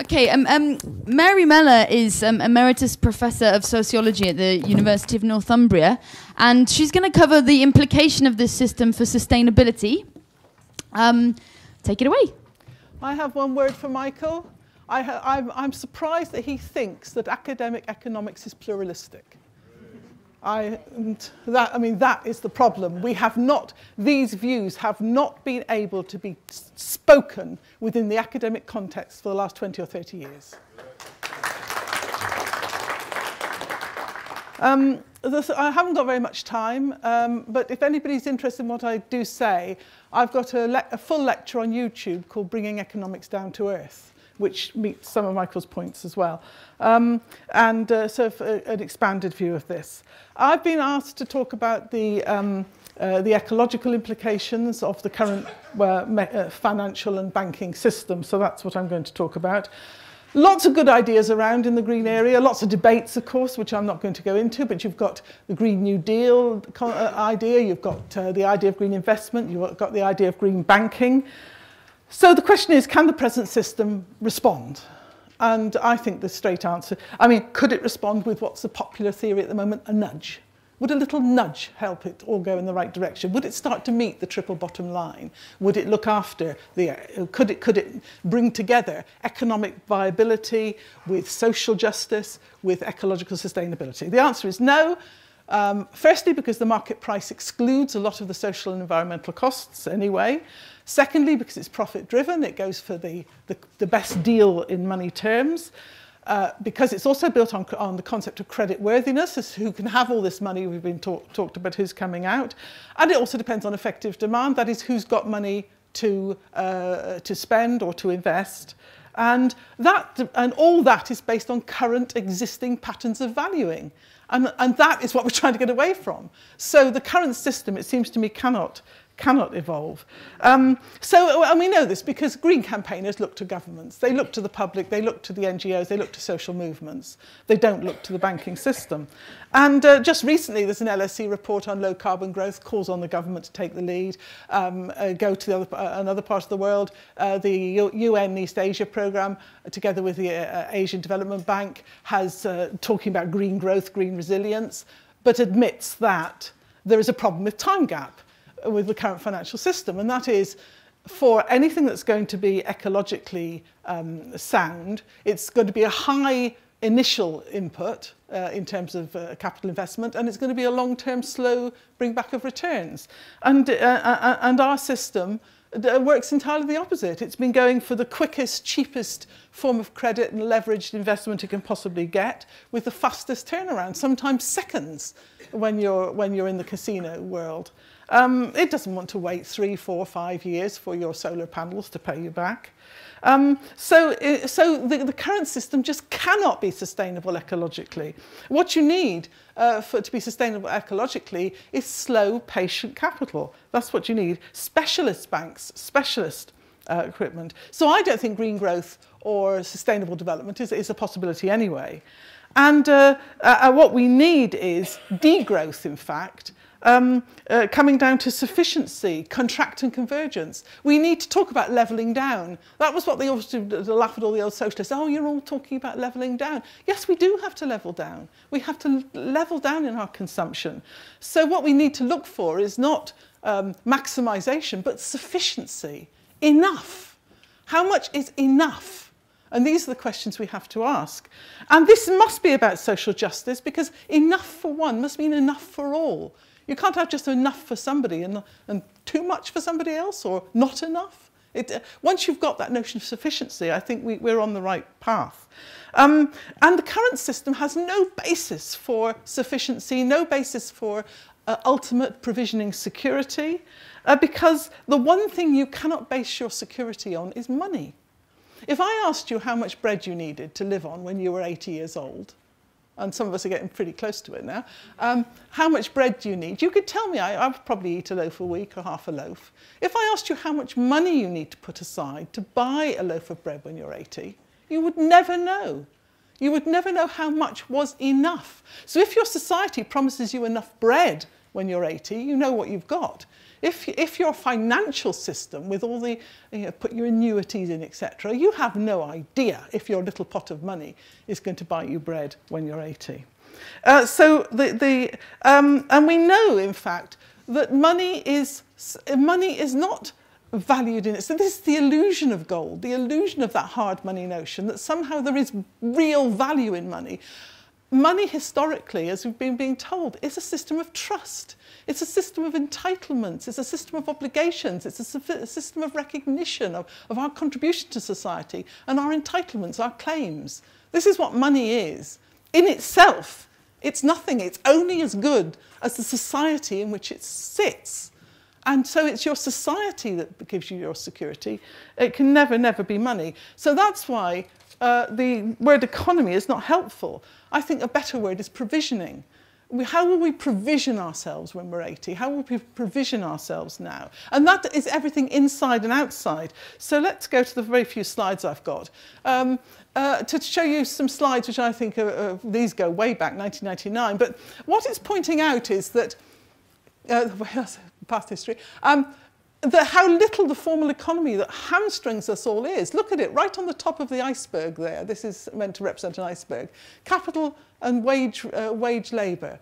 Okay, um, um, Mary Mellor is um, Emeritus Professor of Sociology at the University of Northumbria, and she's going to cover the implication of this system for sustainability. Um, take it away. I have one word for Michael. I I'm surprised that he thinks that academic economics is pluralistic. I, that, I mean, that is the problem. We have not, these views have not been able to be spoken within the academic context for the last 20 or 30 years. Um, this, I haven't got very much time, um, but if anybody's interested in what I do say, I've got a, a full lecture on YouTube called Bringing Economics Down to Earth which meets some of Michael's points as well. Um, and uh, so for an expanded view of this. I've been asked to talk about the, um, uh, the ecological implications of the current uh, uh, financial and banking system, so that's what I'm going to talk about. Lots of good ideas around in the green area, lots of debates, of course, which I'm not going to go into, but you've got the Green New Deal uh, idea, you've got uh, the idea of green investment, you've got the idea of green banking. So the question is, can the present system respond? And I think the straight answer, I mean, could it respond with what's the popular theory at the moment, a nudge? Would a little nudge help it all go in the right direction? Would it start to meet the triple bottom line? Would it look after the, could it, could it bring together economic viability with social justice, with ecological sustainability? The answer is no. Um, firstly, because the market price excludes a lot of the social and environmental costs anyway. Secondly, because it's profit driven, it goes for the, the, the best deal in money terms. Uh, because it's also built on, on the concept of credit worthiness, as who can have all this money, we've been talk, talked about who's coming out. And it also depends on effective demand, that is who's got money to, uh, to spend or to invest. And, that, and all that is based on current existing patterns of valuing. And, and that is what we're trying to get away from. So the current system, it seems to me, cannot cannot evolve. Um, so, and we know this because green campaigners look to governments, they look to the public, they look to the NGOs, they look to social movements. They don't look to the banking system. And uh, just recently, there's an LSE report on low carbon growth, calls on the government to take the lead, um, uh, go to the other, uh, another part of the world. Uh, the U UN East Asia program, uh, together with the uh, Asian Development Bank, has uh, talking about green growth, green resilience, but admits that there is a problem with time gap with the current financial system, and that is for anything that's going to be ecologically um, sound, it's going to be a high initial input uh, in terms of uh, capital investment, and it's going to be a long-term slow bring back of returns. And, uh, uh and our system uh, works entirely the opposite. It's been going for the quickest, cheapest form of credit and leveraged investment it can possibly get with the fastest turnaround, sometimes seconds when you're, when you're in the casino world. Um, it doesn't want to wait three, four, five years for your solar panels to pay you back. Um, so uh, so the, the current system just cannot be sustainable ecologically. What you need uh, for to be sustainable ecologically is slow, patient capital. That's what you need. Specialist banks, specialist uh, equipment. So I don't think green growth or sustainable development is, is a possibility anyway. And uh, uh, uh what we need is degrowth, in fact, um, uh, coming down to sufficiency, contract and convergence. We need to talk about levelling down. That was what they always laugh at all the old socialists. Oh, you're all talking about levelling down. Yes, we do have to level down. We have to level down in our consumption. So what we need to look for is not um, maximisation, but sufficiency. Enough. How much is enough? And these are the questions we have to ask. And this must be about social justice because enough for one must mean enough for all. You can't have just enough for somebody and, and too much for somebody else or not enough. It, uh, once you've got that notion of sufficiency, I think we, we're on the right path. Um, and the current system has no basis for sufficiency, no basis for uh, ultimate provisioning security, uh, because the one thing you cannot base your security on is money. If I asked you how much bread you needed to live on when you were 80 years old, and some of us are getting pretty close to it now, um, how much bread do you need? You could tell me I, I would probably eat a loaf a week or half a loaf. If I asked you how much money you need to put aside to buy a loaf of bread when you're 80, you would never know. You would never know how much was enough. So if your society promises you enough bread when you're 80, you know what you've got. If, if your financial system, with all the, you know, put your annuities in, etc., you have no idea if your little pot of money is going to buy you bread when you're 80. Uh, so the, the, um, and we know, in fact, that money is, money is not valued in it. So this is the illusion of gold, the illusion of that hard money notion that somehow there is real value in money. Money historically, as we've been being told, is a system of trust. It's a system of entitlements. It's a system of obligations. It's a, a system of recognition of, of our contribution to society and our entitlements, our claims. This is what money is. In itself, it's nothing. It's only as good as the society in which it sits. And so it's your society that gives you your security. It can never, never be money. So that's why uh, the word economy is not helpful. I think a better word is provisioning. how will we provision ourselves when we're 80? How will we provision ourselves now? And that is everything inside and outside. So let's go to the very few slides I've got. Um, uh, to show you some slides which I think are, uh, these go way back, 1999. But what it's pointing out is that, uh, past history, um, the, how little the formal economy that hamstrings us all is. Look at it, right on the top of the iceberg there. This is meant to represent an iceberg. Capital and wage, uh, wage labour.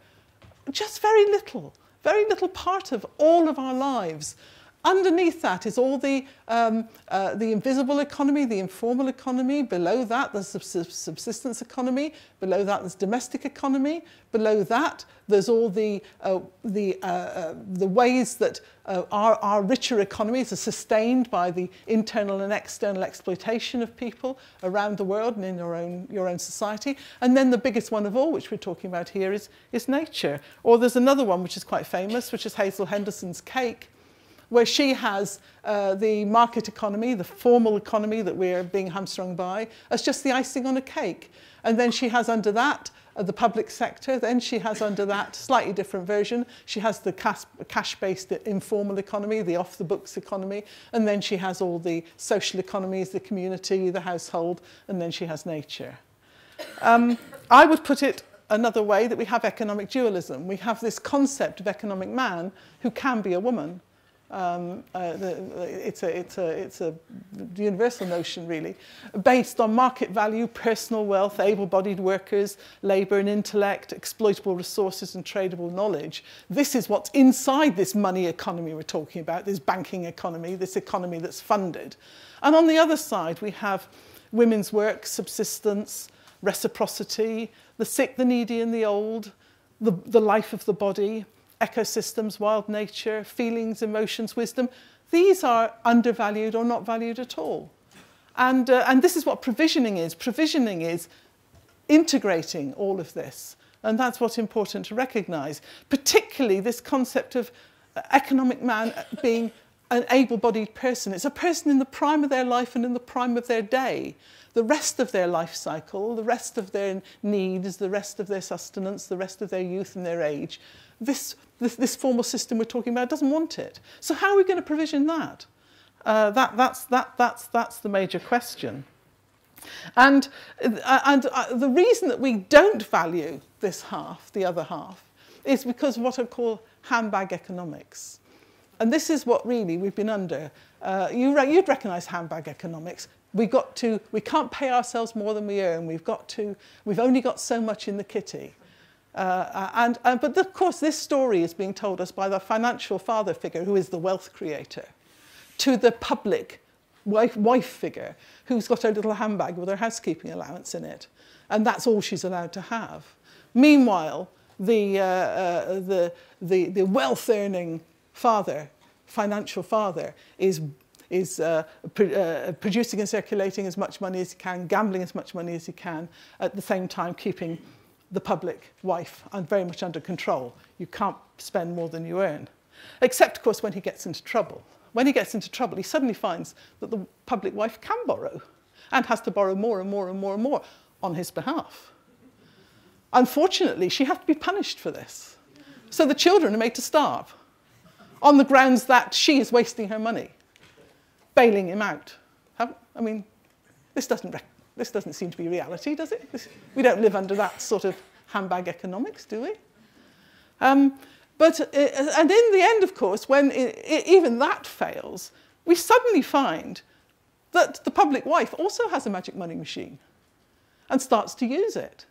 Just very little, very little part of all of our lives. Underneath that is all the, um, uh, the invisible economy, the informal economy. Below that, there's subsistence economy. Below that, there's domestic economy. Below that, there's all the, uh, the, uh, uh, the ways that uh, our, our richer economies are sustained by the internal and external exploitation of people around the world and in your own, your own society. And then the biggest one of all, which we're talking about here, is, is nature. Or there's another one which is quite famous, which is Hazel Henderson's cake, where she has uh, the market economy, the formal economy that we're being hamstrung by, as just the icing on a cake. And then she has under that uh, the public sector. Then she has under that slightly different version. She has the cash-based informal economy, the off-the-books economy. And then she has all the social economies, the community, the household. And then she has nature. Um, I would put it another way that we have economic dualism. We have this concept of economic man who can be a woman Um, uh, the, it's, a, it's, a, it's a universal notion, really, based on market value, personal wealth, able-bodied workers, labour and intellect, exploitable resources and tradable knowledge. This is what's inside this money economy we're talking about, this banking economy, this economy that's funded. And on the other side, we have women's work, subsistence, reciprocity, the sick, the needy and the old, the, the life of the body, ecosystems, wild nature, feelings, emotions, wisdom, these are undervalued or not valued at all. And, uh, and this is what provisioning is. Provisioning is integrating all of this. And that's what's important to recognize, particularly this concept of uh, economic man being an able-bodied person. It's a person in the prime of their life and in the prime of their day. The rest of their life cycle, the rest of their needs, the rest of their sustenance, the rest of their youth and their age this, this, this formal system we're talking about doesn't want it. So how are we going to provision that? Uh, that that's, that, that's, that's the major question. And, uh, and uh, the reason that we don't value this half, the other half, is because of what I call handbag economics. And this is what really we've been under. Uh, you re you'd recognise handbag economics. We got to, we can't pay ourselves more than we earn. We've got to, we've only got so much in the kitty. Uh, and, uh, but of course, this story is being told us by the financial father figure who is the wealth creator to the public wife, wife figure who's got her little handbag with her housekeeping allowance in it. And that's all she's allowed to have. Meanwhile, the, uh, uh, the, the, the wealth earning father, financial father, is is uh, pr uh, producing and circulating as much money as he can, gambling as much money as he can, at the same time keeping the public wife and very much under control. You can't spend more than you earn. Except, of course, when he gets into trouble. When he gets into trouble, he suddenly finds that the public wife can borrow and has to borrow more and more and more and more on his behalf. Unfortunately, she has to be punished for this. So the children are made to starve on the grounds that she is wasting her money, bailing him out. I mean, this doesn't this doesn't seem to be reality, does it? This, we don't live under that sort of handbag economics, do we? Um, But, uh, and in the end, of course, when it, it, even that fails, we suddenly find that the public wife also has a magic money machine and starts to use it.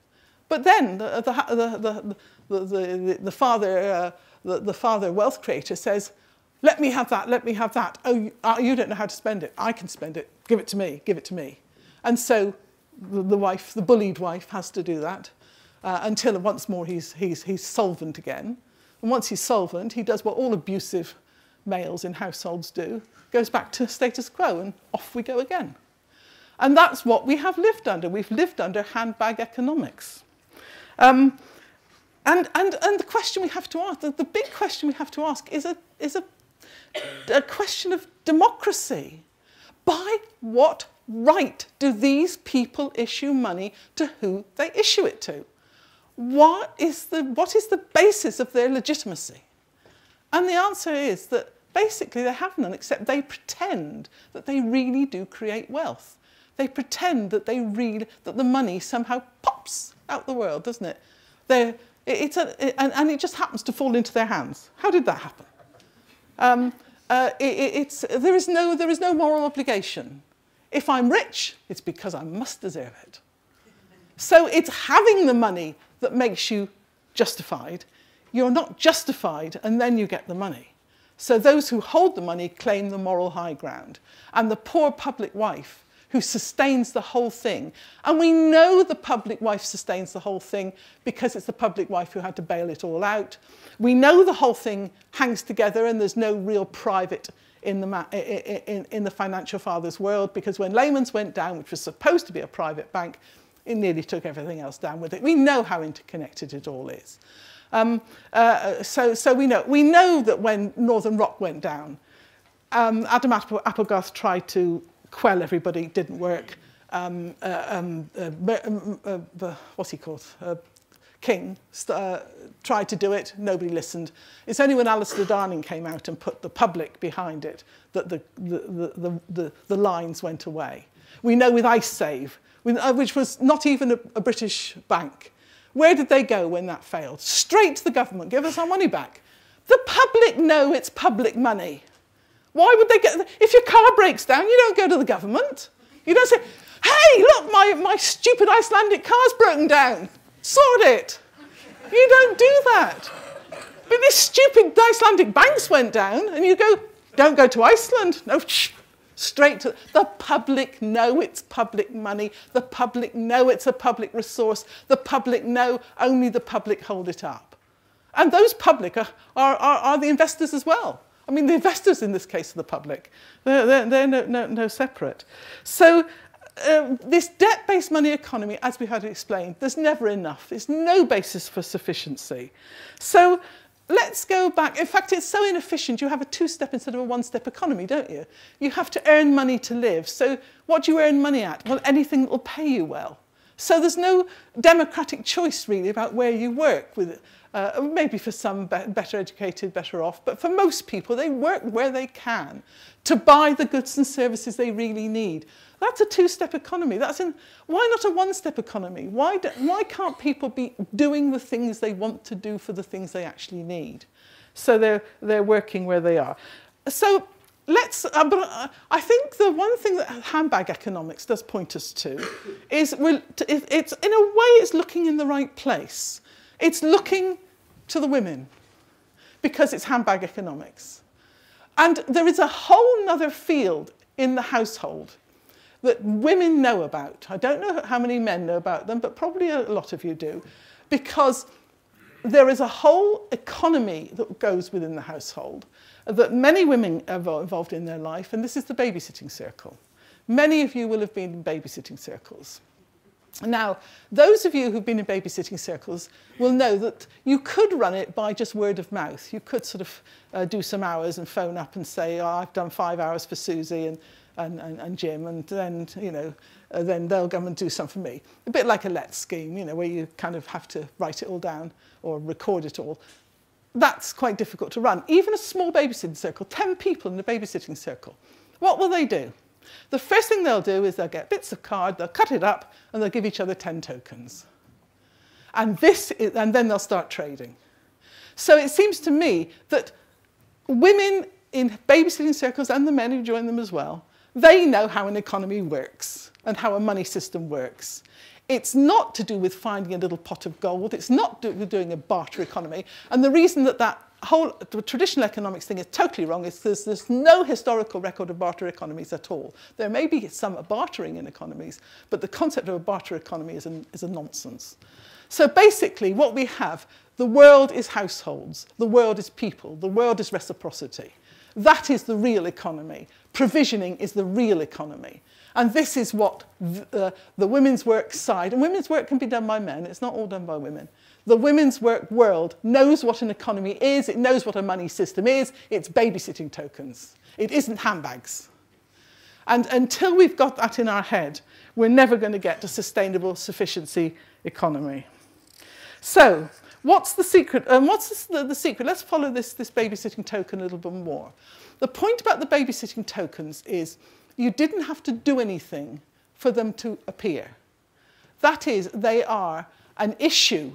But then the, the, the, the, the, the, father, uh, the, the father wealth creator says, let me have that, let me have that. Oh, you, uh, you don't know how to spend it. I can spend it. Give it to me, give it to me. And so the, the wife, the bullied wife, has to do that uh, until once more he's, he's, he's solvent again. And once he's solvent, he does what all abusive males in households do, goes back to status quo, and off we go again. And that's what we have lived under. We've lived under handbag economics. Um, and, and, and the question we have to ask, the, the big question we have to ask is a, is a, a question of democracy. By what right do these people issue money to who they issue it to? What is the, what is the basis of their legitimacy? And the answer is that basically they have none except they pretend that they really do create wealth. They pretend that they read that the money somehow pops out the world, doesn't it? It's a, it, and, and it just happens to fall into their hands. How did that happen? Um, uh, it, it's, there, is no, there is no moral obligation. If I'm rich, it's because I must deserve it. So it's having the money that makes you justified. You're not justified and then you get the money. So those who hold the money claim the moral high ground. And the poor public wife who sustains the whole thing. And we know the public wife sustains the whole thing because it's the public wife who had to bail it all out. We know the whole thing hangs together and there's no real private in the, in, in the financial father's world because when Lehman's went down, which was supposed to be a private bank, it nearly took everything else down with it. We know how interconnected it all is. Um, uh, so, so we know we know that when Northern Rock went down, um, Adam Applegarth tried to quell everybody, didn't work. Um, uh, um, uh, um, uh, uh, what's he called? Uh, King uh, tried to do it, nobody listened. It's only when Alistair Darling came out and put the public behind it that the, the, the, the, the, lines went away. We know with IceSave, which was not even a, a British bank. Where did they go when that failed? Straight to the government, give us our money back. The public know it's public money. Why would they get, if your car breaks down, you don't go to the government. You don't say, hey, look, my, my stupid Icelandic car's broken down. Sort it. You don't do that. But this stupid Icelandic banks went down, and you go, don't go to Iceland. No, shh, straight to the public know it's public money. The public know it's a public resource. The public know only the public hold it up. And those public are, are, are, are the investors as well. I mean, the investors in this case are the public. They're, they're, they're no, no, no separate. So um, this debt-based money economy, as we had explained, there's never enough. There's no basis for sufficiency. So let's go back. In fact, it's so inefficient. You have a two-step instead of a one-step economy, don't you? You have to earn money to live. So what do you earn money at? Well, anything that will pay you well. So there's no democratic choice really about where you work with uh, maybe for some be better educated, better off, but for most people, they work where they can to buy the goods and services they really need. That's a two-step economy. That's in, why not a one-step economy? Why, do, why can't people be doing the things they want to do for the things they actually need? So they're, they're working where they are. So let's, uh, but uh, I think the one thing that handbag economics does point us to is it's, in a way it's looking in the right place. It's looking to the women because it's handbag economics. And there is a whole other field in the household that women know about. I don't know how many men know about them, but probably a lot of you do, because there is a whole economy that goes within the household that many women are involved in their life, and this is the babysitting circle. Many of you will have been in babysitting circles. Now, those of you who've been in babysitting circles will know that you could run it by just word of mouth. You could sort of uh, do some hours and phone up and say, oh, I've done five hours for Susie and and, and, and Jim, and then, you know, uh, then they'll come and do some for me. A bit like a LETS scheme, you know, where you kind of have to write it all down or record it all. That's quite difficult to run. Even a small babysitting circle, 10 people in a babysitting circle, what will they do? The first thing they'll do is they'll get bits of card, they'll cut it up, and they'll give each other 10 tokens. And, this is, and then they'll start trading. So it seems to me that women in babysitting circles and the men who join them as well, they know how an economy works and how a money system works. It's not to do with finding a little pot of gold. It's not do, doing a barter economy. And the reason that that whole the traditional economics thing is totally wrong is because there's no historical record of barter economies at all. There may be some bartering in economies, but the concept of a barter economy is, is a nonsense. So basically, what we have, the world is households, the world is people, the world is reciprocity. That is the real economy. Provisioning is the real economy. And this is what the, uh, the women's work side, and women's work can be done by men, it's not all done by women. The women's work world knows what an economy is, it knows what a money system is, it's babysitting tokens. It isn't handbags. And until we've got that in our head, we're never going to get a sustainable sufficiency economy. So, what's the secret? And um, what's the, the secret? Let's follow this, this babysitting token a little bit more. The point about the babysitting tokens is you didn't have to do anything for them to appear. That is, they are an issue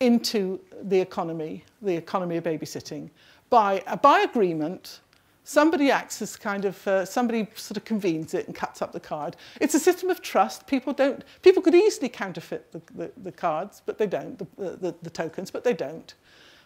into the economy, the economy of babysitting, by, by agreement Somebody acts as kind of, uh, somebody sort of convenes it and cuts up the card. It's a system of trust. People don't, people could easily counterfeit the, the, the cards, but they don't, the, the, the tokens, but they don't.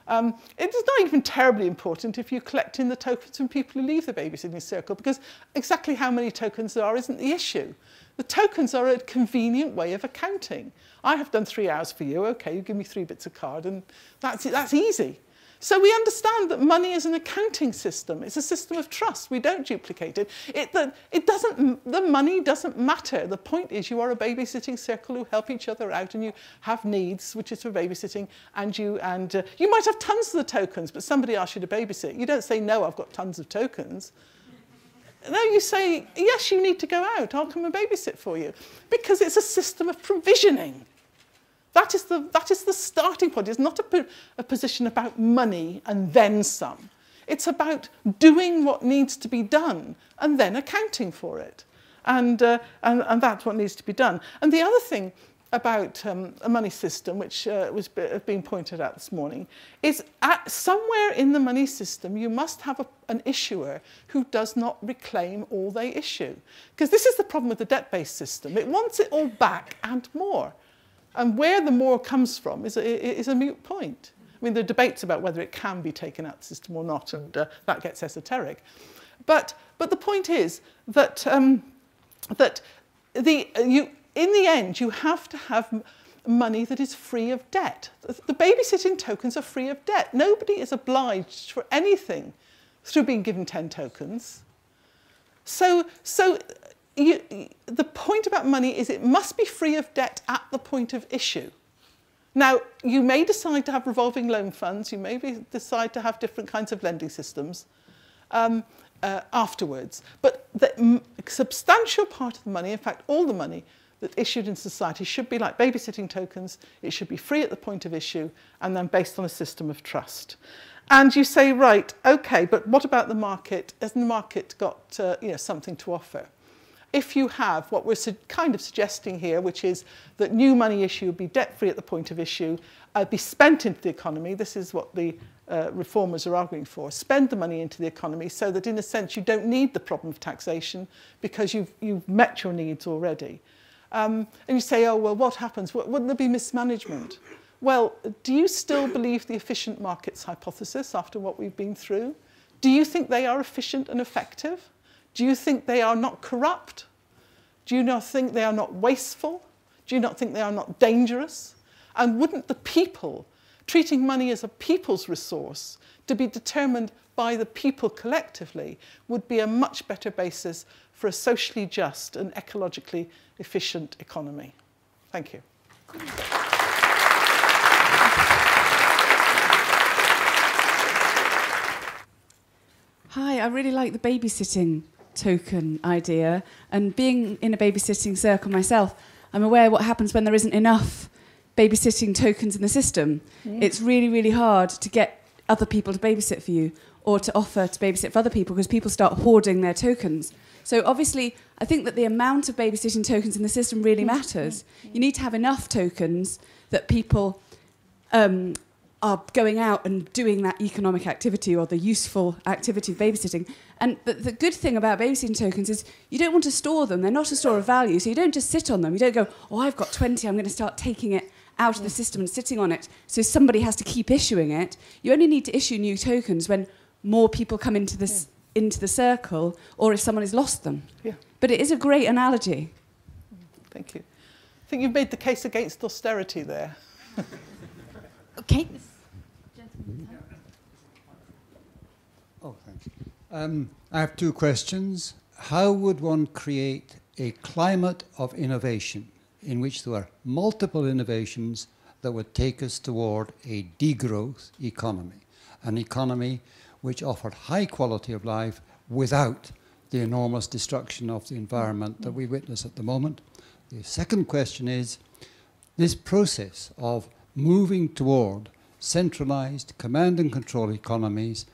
Um, it is not even terribly important if you collect in the tokens from people who leave the babysitting circle because exactly how many tokens there are isn't the issue. The tokens are a convenient way of accounting. I have done three hours for you. Okay, you give me three bits of card and that's, that's easy. So we understand that money is an accounting system. It's a system of trust. We don't duplicate it. It, the, it doesn't, the money doesn't matter. The point is you are a babysitting circle who help each other out and you have needs, which is for babysitting, and you, and, uh, you might have tons of the tokens, but somebody asks you to babysit. You don't say, no, I've got tons of tokens. No, you say, yes, you need to go out. I'll come and babysit for you. Because it's a system of provisioning. That is the, that is the starting point. It's not a, a position about money and then some. It's about doing what needs to be done and then accounting for it. And, uh, and, and that's what needs to be done. And the other thing about um, a money system, which uh, was being pointed out this morning, is at somewhere in the money system you must have a, an issuer who does not reclaim all they issue. Because this is the problem with the debt-based system. It wants it all back and more. And where the more comes from is a, is a mute point. I mean, there are debates about whether it can be taken out of the system or not, and uh, that gets esoteric. But, but the point is that, um, that the, you, in the end, you have to have money that is free of debt. The babysitting tokens are free of debt. Nobody is obliged for anything through being given 10 tokens. So, so you, the point about money is it must be free of debt at the point of issue. Now, you may decide to have revolving loan funds, you may be, decide to have different kinds of lending systems um, uh, afterwards, but the substantial part of the money, in fact, all the money that issued in society should be like babysitting tokens, it should be free at the point of issue, and then based on a system of trust. And you say, right, okay, but what about the market? Hasn't the market got uh, you know, something to offer? if you have what we're kind of suggesting here, which is that new money issue would be debt-free at the point of issue, uh, be spent into the economy, this is what the uh, reformers are arguing for, spend the money into the economy so that in a sense you don't need the problem of taxation because you've, you've met your needs already. Um, and you say, oh, well, what happens? Wouldn't there be mismanagement? Well, do you still believe the efficient markets hypothesis after what we've been through? Do you think they are efficient and effective? Do you think they are not corrupt? Do you not think they are not wasteful? Do you not think they are not dangerous? And wouldn't the people, treating money as a people's resource to be determined by the people collectively, would be a much better basis for a socially just and ecologically efficient economy? Thank you. Hi, I really like the babysitting token idea. And being in a babysitting circle myself, I'm aware what happens when there isn't enough babysitting tokens in the system. Mm. It's really, really hard to get other people to babysit for you or to offer to babysit for other people because people start hoarding their tokens. So obviously, I think that the amount of babysitting tokens in the system really matters. You need to have enough tokens that people um, are going out and doing that economic activity or the useful activity of babysitting. And but the good thing about babysitting tokens is you don't want to store them. They're not a store of value, so you don't just sit on them. You don't go, oh, I've got 20, I'm going to start taking it out of the system and sitting on it. So somebody has to keep issuing it. You only need to issue new tokens when more people come into this yeah. into the circle or if someone has lost them. Yeah. But it is a great analogy. Thank you. I think you've made the case against austerity there. okay. Oh, thanks. Um, I have two questions. How would one create a climate of innovation in which there are multiple innovations that would take us toward a degrowth economy, an economy which offered high quality of life without the enormous destruction of the environment that we witness at the moment. The second question is this process of moving toward centralized command and control economies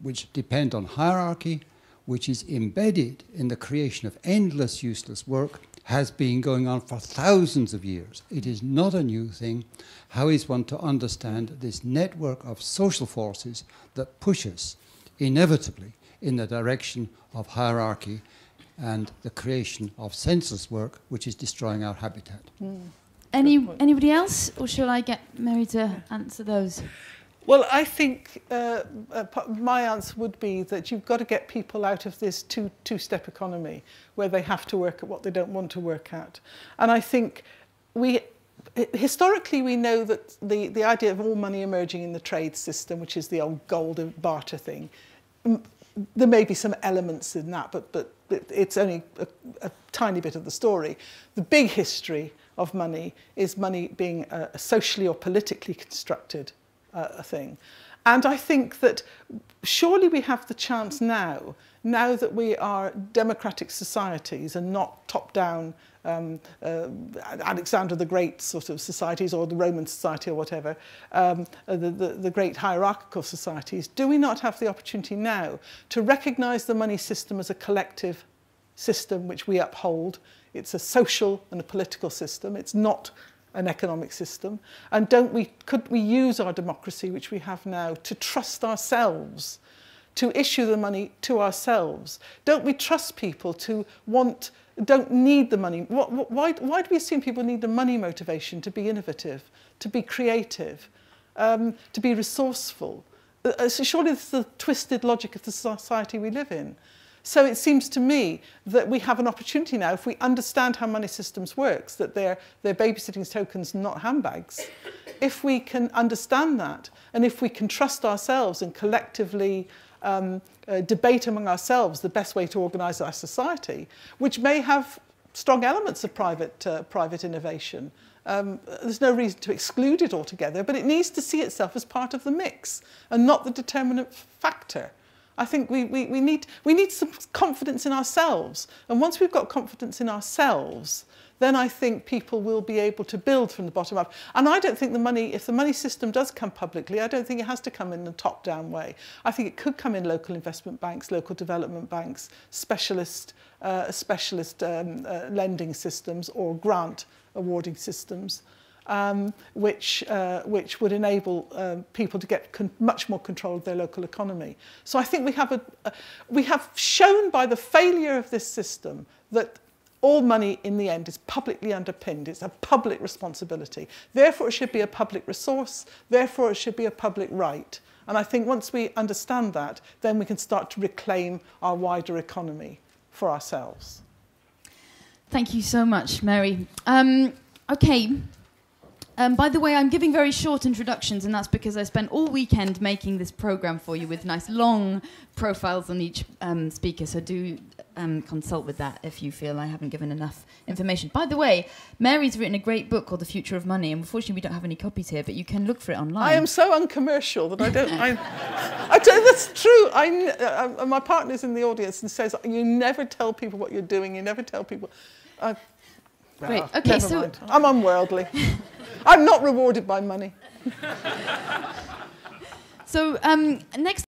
which depend on hierarchy, which is embedded in the creation of endless useless work, has been going on for thousands of years. It is not a new thing. How is one to understand this network of social forces that push us inevitably in the direction of hierarchy and the creation of senseless work, which is destroying our habitat? Mm. Any, anybody else, or shall I get Mary to answer those? Well, I think uh, uh my answer would be that you've got to get people out of this two, two-step economy where they have to work at what they don't want to work at. And I think we historically we know that the, the idea of all money emerging in the trade system, which is the old gold barter thing, there may be some elements in that, but, but it's only a, a tiny bit of the story. The big history of money is money being uh, socially or politically constructed uh, thing. And I think that surely we have the chance now, now that we are democratic societies and not top-down um, uh, Alexander the Great sort of societies or the Roman society or whatever, um, uh, the, the, the great hierarchical societies, do we not have the opportunity now to recognize the money system as a collective system which we uphold? It's a social and a political system. It's not an economic system? And don't we, could we use our democracy, which we have now, to trust ourselves, to issue the money to ourselves? Don't we trust people to want, don't need the money? What, why, why do we assume people need the money motivation to be innovative, to be creative, um, to be resourceful? Uh, uh so surely this is the twisted logic of the society we live in. So it seems to me that we have an opportunity now, if we understand how money systems works, that they're, they're babysitting tokens, not handbags. If we can understand that, and if we can trust ourselves and collectively um, uh, debate among ourselves the best way to organise our society, which may have strong elements of private, uh, private innovation. Um, there's no reason to exclude it altogether, but it needs to see itself as part of the mix and not the determinant factor. I think we, we, we, need, we need some confidence in ourselves. And once we've got confidence in ourselves, then I think people will be able to build from the bottom up. And I don't think the money, if the money system does come publicly, I don't think it has to come in a top-down way. I think it could come in local investment banks, local development banks, specialist, uh, specialist um, uh, lending systems or grant awarding systems. Um, which, uh, which would enable uh, people to get much more control of their local economy. So I think we have, a, a, we have shown by the failure of this system that all money in the end is publicly underpinned. It's a public responsibility. Therefore, it should be a public resource. Therefore, it should be a public right. And I think once we understand that, then we can start to reclaim our wider economy for ourselves. Thank you so much, Mary. Um, okay, um, by the way, I'm giving very short introductions, and that's because I spent all weekend making this program for you with nice long profiles on each um, speaker. So do um, consult with that if you feel I haven't given enough information. By the way, Mary's written a great book called The Future of Money, and unfortunately we don't have any copies here, but you can look for it online. I am so uncommercial that I don't. I, I tell you, that's true. I, uh, my partner's in the audience and says, "You never tell people what you're doing. You never tell people." Uh, Great. Okay, so mind. I'm unworldly. I'm not rewarded by money. so um, next